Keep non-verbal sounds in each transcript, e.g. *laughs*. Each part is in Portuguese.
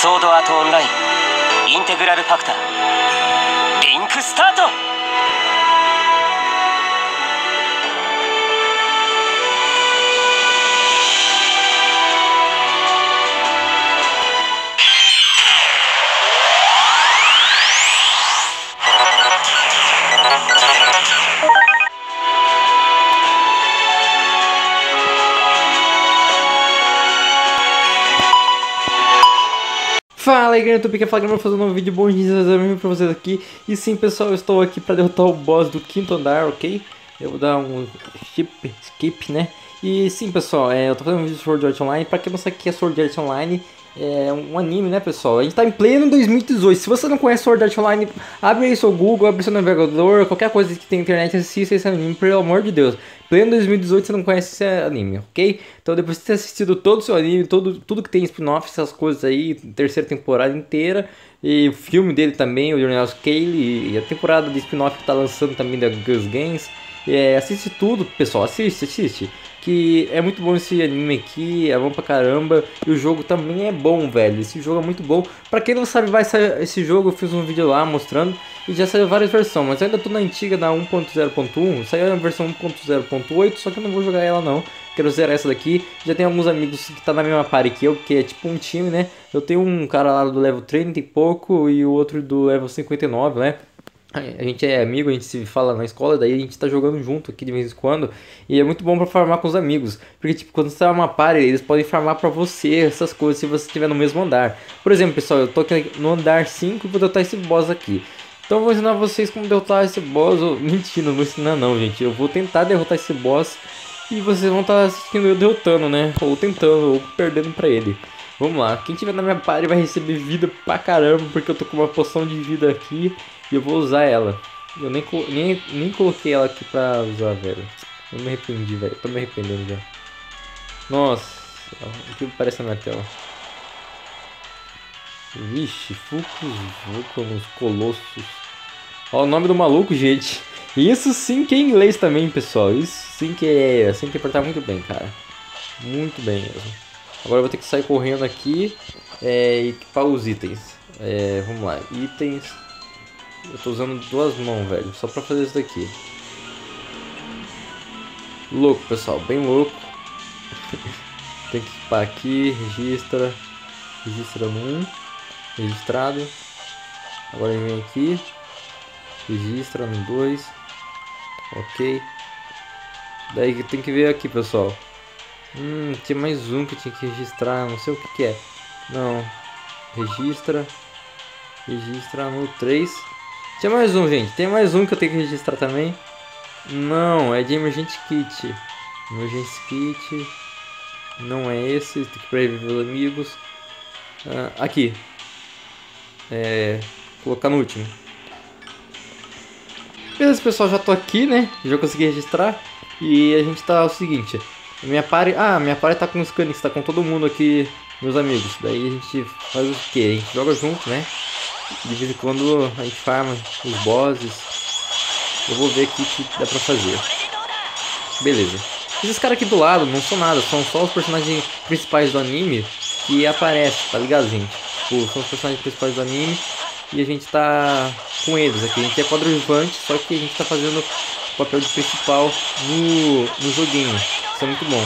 ソードアートオンラインインテグラルファクターリンクスタート「Fala aí, galera, eu tô Pica Fala, vou fazer um vídeo bom desafio pra vocês aqui. E sim, pessoal, eu estou aqui pra derrotar o boss do quinto andar, ok? Eu vou dar um skip, skip né? E sim, pessoal, é, eu tô fazendo um vídeo de Sword Art Online. Pra quem não sabe o que é Sword Art Online, é um anime, né, pessoal? A gente tá em pleno 2018. Se você não conhece Sword Art Online, abre aí seu Google, abre seu navegador, qualquer coisa que tem internet, assista esse anime, pelo amor de Deus. Pleno 2018 você não conhece esse anime, ok? Então depois de ter assistido todo o seu anime, todo, tudo que tem spin-off, essas coisas aí, terceira temporada inteira, e o filme dele também, o Jornal Scale, e a temporada de spin-off que tá lançando também da Gus Games. É, assiste tudo, pessoal, assiste, assiste. Que é muito bom esse anime aqui, é bom pra caramba. E o jogo também é bom, velho. Esse jogo é muito bom. Pra quem não sabe, vai sair esse jogo. Eu fiz um vídeo lá mostrando. E já saiu várias versões. Mas eu ainda tô na antiga, na 1.0.1. Saiu a versão 1.0.8. Só que eu não vou jogar ela não. Quero zerar essa daqui. Já tem alguns amigos que tá na mesma party que eu. Que é tipo um time, né? Eu tenho um cara lá do level 30 e pouco. E o outro do level 59, né? A gente é amigo, a gente se fala na escola, daí a gente tá jogando junto aqui de vez em quando. E é muito bom pra farmar com os amigos. Porque, tipo, quando você tá numa party, eles podem farmar pra você essas coisas se você estiver no mesmo andar. Por exemplo, pessoal, eu tô aqui no andar 5 e vou derrotar esse boss aqui. Então eu vou ensinar vocês como derrotar esse boss. Mentira, não vou ensinar não, gente. Eu vou tentar derrotar esse boss. E vocês vão estar tá assistindo eu derrotando, né? Ou tentando, ou perdendo pra ele. Vamos lá, quem tiver na minha party vai receber vida pra caramba, porque eu tô com uma poção de vida aqui e eu vou usar ela. Eu nem, nem, nem coloquei ela aqui pra usar, velho. Eu me arrependi, velho. Tô me arrependendo já. Nossa, o que aparece na tela? Vixe, Fucus Vulcanus Colossus. Olha o nome do maluco, gente. Isso sim que é inglês também, pessoal. Isso sim que é. Assim que interpretar muito bem, cara. Muito bem mesmo. Agora eu vou ter que sair correndo aqui é, e equipar os itens. É, vamos lá, itens. Eu tô usando duas mãos, velho, só pra fazer isso daqui. Louco, pessoal, bem louco. *laughs* Tem que equipar aqui, registra. Registra 1. Registrado. Agora vem aqui. Registra no 2. Ok. Daí tem que ver aqui, pessoal. Hum, tinha mais um que tinha que registrar, não sei o que, que é. Não. Registra. Registra no 3. Tinha mais um, gente. Tem mais um que eu tenho que registrar também. Não, é de Emergente Kit. Emergente Kit. Não é esse. Tem que prever os amigos. Ah, aqui. É. Colocar no último. Beleza, pessoal. Já tô aqui, né? Já consegui registrar. E a gente tá o seguinte. Minha party. Ah, minha party tá com os canis, tá com todo mundo aqui, meus amigos. Daí a gente faz o que? A gente joga junto, né? De vez em quando a gente farma os bosses. Eu vou ver o que dá pra fazer. Beleza. Esses caras aqui do lado não são nada, são só os personagens principais do anime que aparecem, tá ligado, gente? Tipo, são os personagens principais do anime e a gente tá com eles aqui. A gente é coadjuvante, só que a gente tá fazendo o papel de principal no, no joguinho. Isso é muito bom.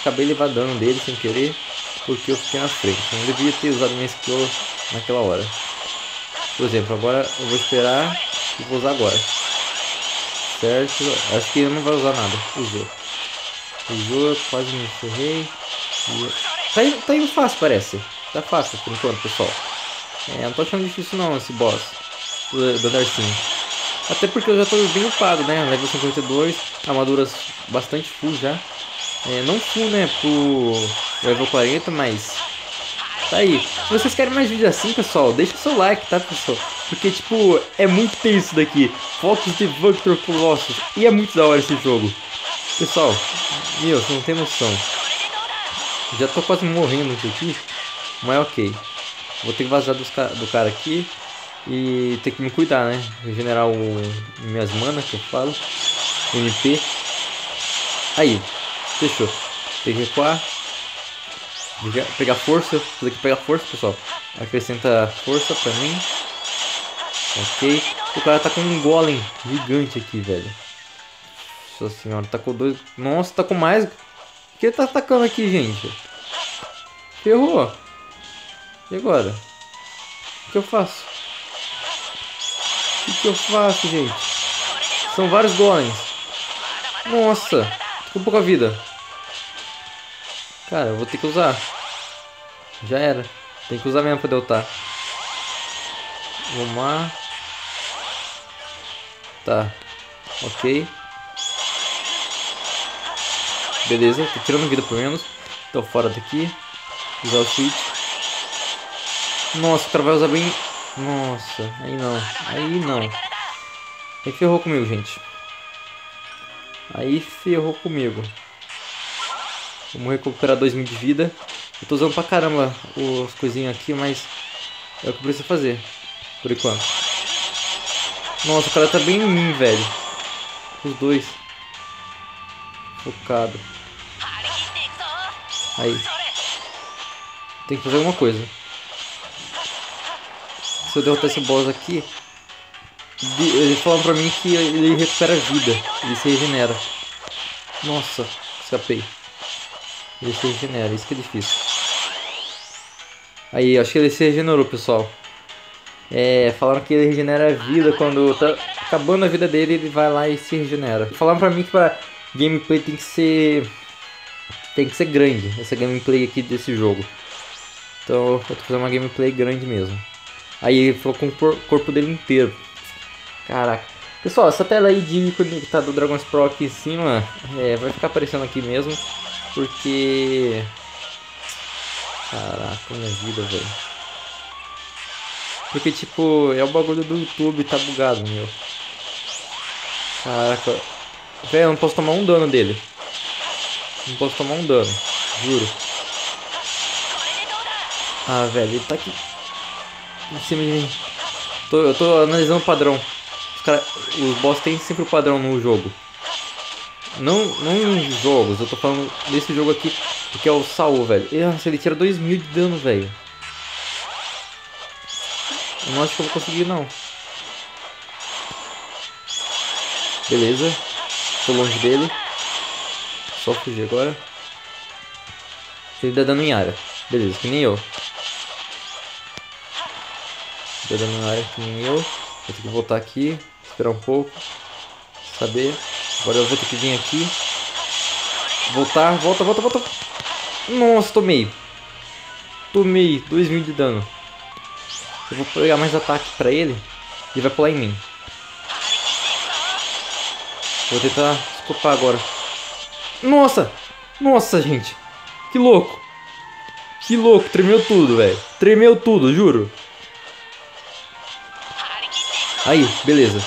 Acabei levar dano dele sem querer, porque eu fiquei na frente. Eu não devia ter usado minha skill naquela hora. Por exemplo, agora eu vou esperar e vou usar agora. Certo? Acho que ele não vai usar nada. Usou. Usou, quase me ferrei. Tá, indo, tá indo fácil, parece. Tá fácil por enquanto, pessoal. É, não tô achando difícil não esse boss do, do Darcinho. Até porque eu já tô bem upado, né? Level 52, armaduras bastante full já. É, não full, né, pro level 40, mas tá aí. Se vocês querem mais vídeos assim, pessoal, deixa o seu like, tá, pessoal? Porque, tipo, é muito tenso daqui. Focus de Victor Colossus. E é muito da hora esse jogo. Pessoal, meu, você não tem noção. Já tô quase morrendo aqui, mas ok. Vou ter que vazar dos, do cara aqui e ter que me cuidar, né? Regenerar o, minhas manas que eu falo. MP. Aí, fechou. Tem que recuar. Pegar- força. Isso daqui pega força, pessoal. Acrescenta força pra mim. Ok. O cara tá com um golem gigante aqui, velho. Nossa senhora, tá com dois. Nossa, tá com mais. O que ele tá atacando aqui, gente? Ferrou. E agora? O que eu faço? O que eu faço, gente? São vários golems. Nossa, com pouca vida. Cara, eu vou ter que usar. Já era. Tem que usar mesmo pra deltar. Vamos lá. Tá. Ok. Beleza, tô tirando vida por menos. Tô fora daqui. Usar o switch. Nossa, o cara vai usar bem. Nossa, aí não. Aí não. Aí ferrou comigo, gente. Aí ferrou comigo. Vamos recuperar 2 mil de vida. Eu tô usando pra caramba os coisinhas aqui, mas é o que eu preciso fazer. Por enquanto. Nossa, o cara tá bem em mim, velho. Os dois. Focado. Aí. Tem que fazer alguma coisa. Se eu derrotar esse boss aqui. Eles falaram pra mim que ele recupera vida. Ele se regenera. Nossa, escapei. Ele se regenera, isso que é difícil. Aí, acho que ele se regenerou, pessoal. É, falaram que ele regenera a vida quando tá acabando a vida dele, ele vai lá e se regenera. Falaram pra mim que pra gameplay tem que ser. Tem que ser grande, essa gameplay aqui desse jogo. Então eu tô fazendo uma gameplay grande mesmo. Aí ele falou com o cor- corpo dele inteiro. Caraca. Pessoal, essa tela aí de ícone que tá do Dragon's Pro aqui em cima é, vai ficar aparecendo aqui mesmo. Porque. Caraca, minha vida, velho. Porque, tipo, é o bagulho do YouTube, tá bugado, meu. Caraca. Velho, eu não posso tomar um dano dele. Não posso tomar um dano. Juro. Ah, velho, ele tá aqui. Em cima de mim. Tô, eu tô analisando o padrão. Os, cara, os boss tem sempre o padrão no jogo. Não, não em jogos, eu tô falando desse jogo aqui, que é o Saul, velho. Nossa, ele tira 2 mil de dano, velho. Eu não acho que eu vou conseguir, não. Beleza. Tô longe dele. Só fugir agora. Ele dá dano em área. Beleza, que nem eu. Dá dano em área que nem eu. Vou ter que voltar aqui. Esperar um pouco. Saber. Agora eu vou ter que vir aqui. Voltar. Volta, volta, volta. Nossa, tomei. Tomei 2 mil de dano. Eu vou pegar mais ataque pra ele. E vai pular em mim. Vou tentar escopar agora. Nossa! Nossa, gente! Que louco! Que louco! Tremeu tudo, velho. Tremeu tudo, juro. Aí, beleza.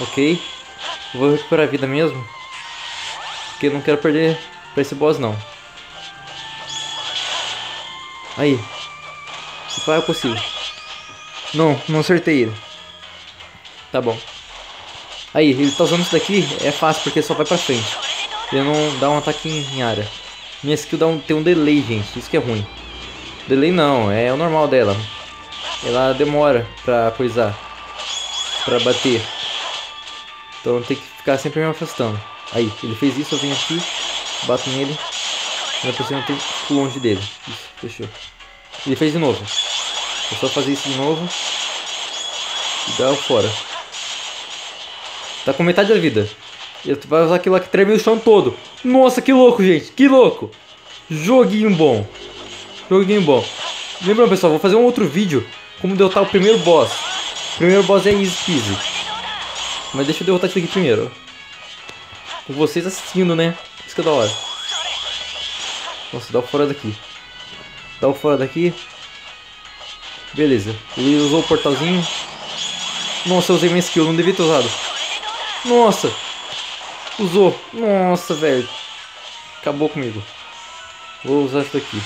Ok. Vou recuperar a vida mesmo. Porque eu não quero perder pra esse boss, não. Aí. Se pá, eu consigo. Não, não acertei ele. Tá bom. Aí, ele tá usando isso daqui, é fácil porque só vai pra frente. Ele não dá um ataque em área. Minha skill dá um, tem um delay, gente. Isso que é ruim. Delay não, é o normal dela. Ela demora pra coisar. Pra bater. Então tem que ficar sempre me afastando. Aí, ele fez isso, eu venho aqui, bato nele. Tenho que ficar longe dele. Isso, fechou. Ele fez de novo. É só fazer isso de novo. E o fora. Tá com metade da vida. Ele vai usar aquilo lá que treme o chão todo. Nossa, que louco, gente. Que louco. Joguinho bom. Joguinho bom. Lembrando, pessoal, vou fazer um outro vídeo. Como derrotar o primeiro boss. O primeiro boss é easy peasy. Mas deixa eu derrotar isso aqui primeiro. Com vocês assistindo, né? Isso que é da hora. Nossa, dá o fora daqui. Dá o fora daqui. Beleza. Ele usou o portalzinho. Nossa, eu usei minha skill. Não devia ter usado. Nossa. Usou. Nossa, velho. Acabou comigo. Vou usar isso daqui.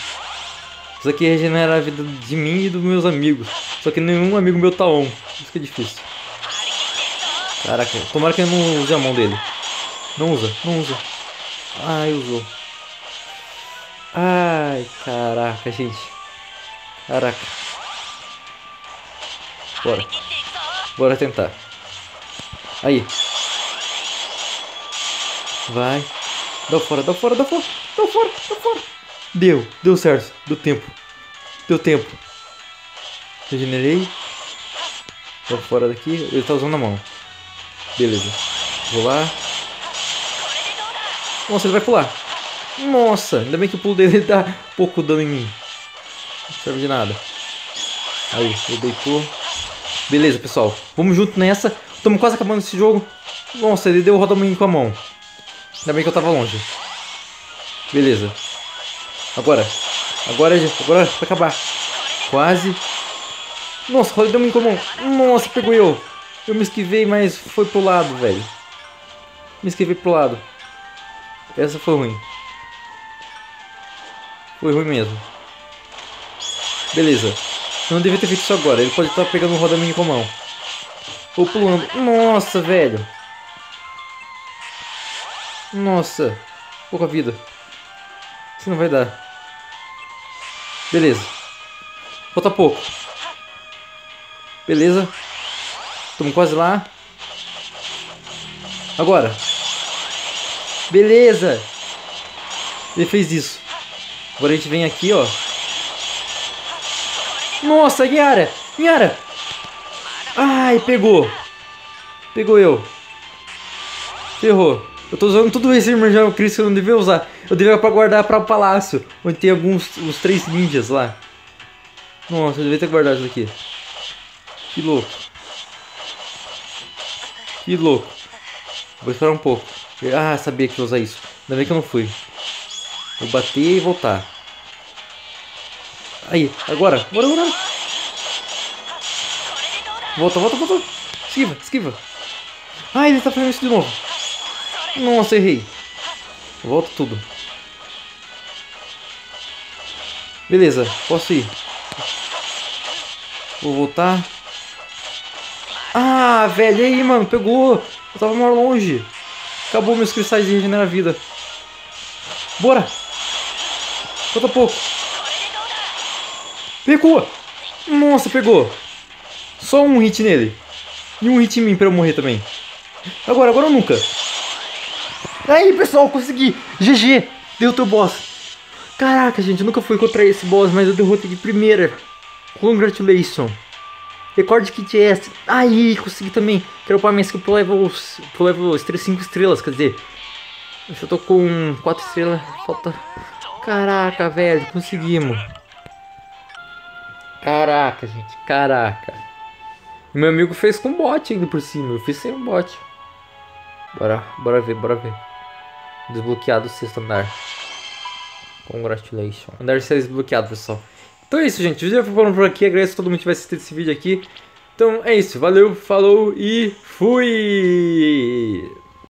Isso aqui regenera a vida de mim e dos meus amigos. Só que nenhum amigo meu tá on. Isso que é difícil. Caraca, tomara que eu não use a mão dele. Não usa, não usa. Ai, usou. Ai, caraca, gente. Caraca. Bora. Bora tentar. Aí. Vai. Dá fora, dá fora, dá fora. Dá fora, dá fora. Deu, deu certo. Deu tempo. Deu tempo. Regenerei. Dá fora daqui. Ele tá usando a mão. Beleza. Vou lá. Nossa, ele vai pular. Nossa, ainda bem que o pulo dele *laughs* dá pouco dano em mim. Não serve de nada. Aí, ele deitou. Beleza, pessoal. Vamos junto nessa. Estamos quase acabando esse jogo. Nossa, ele deu o rodamuinho com a mão. Ainda bem que eu tava longe. Beleza. Agora. Agora, agora vai acabar. Quase. Nossa, rodamuinho com a mão. Nossa, pegou eu. Eu me esquivei, mas foi pro lado, velho. Me esquivei pro lado. Essa foi ruim. Foi ruim mesmo. Beleza. Eu não devia ter feito isso agora. Ele pode estar pegando um rodaminho com a mão. Ou pulando. Nossa, velho. Nossa. Pouca vida. Isso não vai dar. Beleza. Falta pouco. Beleza. Estamos quase lá. Agora. Beleza. Ele fez isso. Agora a gente vem aqui, ó. Nossa, Yara! Yara! Ai, pegou. Pegou eu. Ferrou. Eu tô usando tudo esse Emergent Chris que eu não devia usar. Eu devia pra guardar para o palácio. Onde tem alguns os três ninjas lá. Nossa, eu devia ter guardado isso aqui. Que louco. Que louco. Vou esperar um pouco. Ah, sabia que ia usar isso. Ainda bem que eu não fui. Vou bater e voltar. Aí, agora. Bora, bora. Volta, volta, volta. Esquiva, esquiva. Ah, ele tá fazendo isso de novo. Nossa, errei. Volta tudo. Beleza, posso ir. Vou voltar. Ah, velho, aí, mano, pegou. Eu tava mais longe. Acabou meus cristais de regenerar vida. Bora! Falta pouco. Pegou! Nossa, pegou! Só um hit nele. E um hit em mim pra eu morrer também. Agora, agora ou nunca. Aí, pessoal, consegui! GG! Deu teu boss. Caraca, gente, eu nunca fui contra esse boss, mas eu derrotei de primeira. Congratulations. Recorde kit S. Aí, consegui também. Quero upar minha skill pro level, pro level 5 estrelas, quer dizer. Eu já tô com 4 estrelas. Falta Caraca, velho, conseguimos. Caraca, gente, caraca. Meu amigo fez com bot ainda por cima, eu fiz sem um bot. Bora, bora ver, bora ver. Desbloqueado o sexto andar. Congratulations. Andar 6 desbloqueado, pessoal. Então é isso, gente. O vídeo foi por aqui. Agradeço a todo mundo que vai assistir esse vídeo aqui. Então é isso. Valeu, falou e fui!